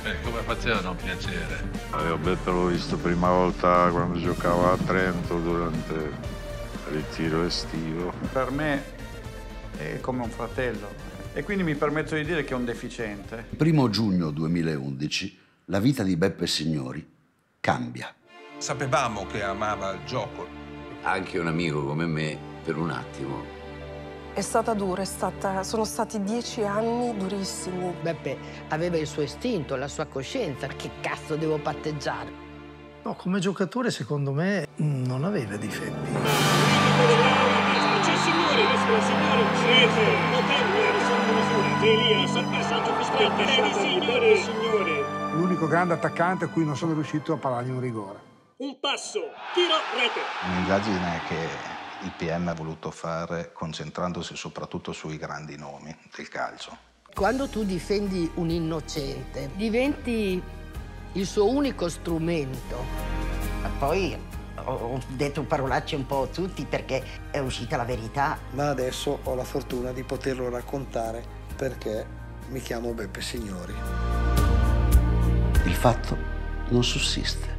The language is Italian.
Beh, come faceva a non piacere? Eh, Roberto l'ho visto prima volta quando giocava a Trento durante il ritiro estivo. Per me è come un fratello e quindi mi permetto di dire che è un deficiente. Il primo giugno 2011 la vita di Beppe Signori cambia. Sapevamo che amava il gioco. Anche un amico come me, per un attimo, È stata dura, è stata... sono stati dieci anni durissimi. Beppe aveva il suo istinto, la sua coscienza. Che cazzo devo patteggiare? No, come giocatore secondo me non aveva difetti. L'unico grande attaccante a cui non sono riuscito a parargli un rigore. Un passo, tiro, rete. Un'indagine che il PM ha voluto fare concentrandosi soprattutto sui grandi nomi del calcio. Quando tu difendi un innocente, diventi il suo unico strumento. Ma poi ho detto parolacce un po' a tutti perché è uscita la verità. Ma adesso ho la fortuna di poterlo raccontare perché mi chiamo Beppe Signori. Il fatto non sussiste.